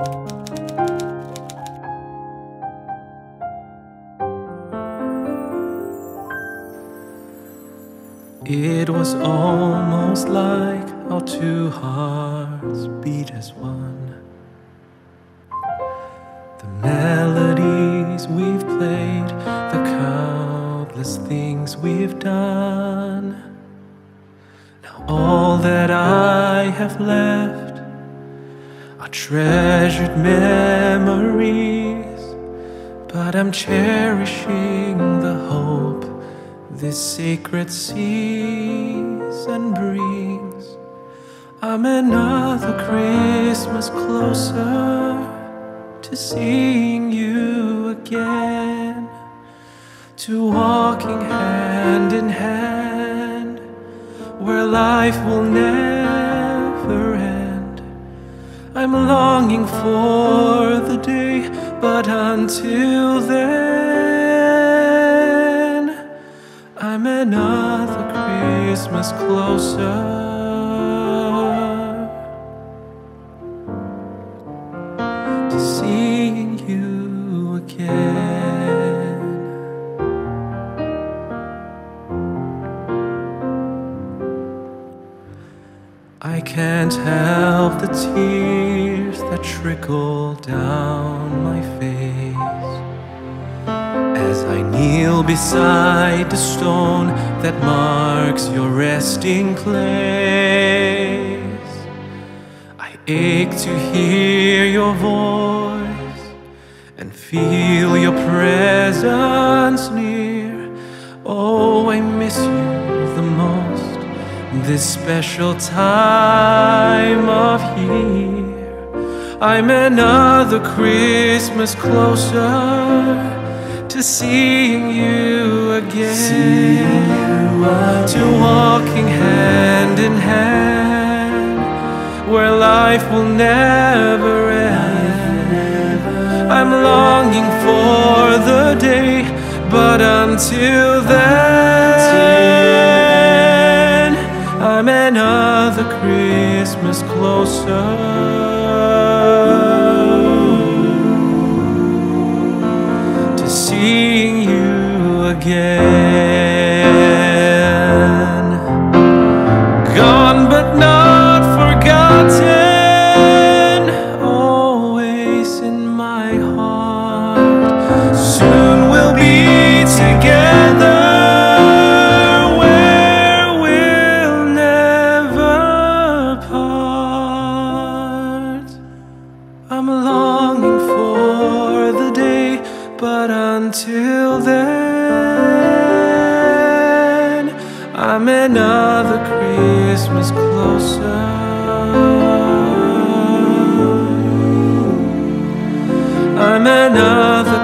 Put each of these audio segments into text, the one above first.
It was almost like our two hearts beat as one. The melodies we've played, the countless things we've done. Now, all that I have left are treasured memories, but I'm cherishing the hope this sacred season brings. I'm another Christmas closer to seeing you again, to walking hand in hand where life will never. I'm longing for the day, but until then, I'm another Christmas closer. I can't help the tears that trickle down my face as I kneel beside the stone that marks your resting place. I ache to hear your voice and feel your presence near. Oh, I miss you this special time of year. I'm another Christmas closer to seeing you again, to walking hand in hand where life will never end. I'm longing for the day, but until then, another Christmas closer to seeing you again. I'm longing for the day, but until then, I'm another Christmas closer. I'm another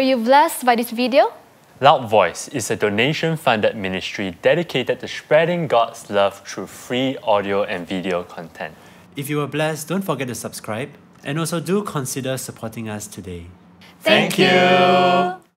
Were you blessed by this video? Loud Voice is a donation funded ministry dedicated to spreading God's love through free audio and video content. If you were blessed, don't forget to subscribe and also do consider supporting us today. Thank you.